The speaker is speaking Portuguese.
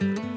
Música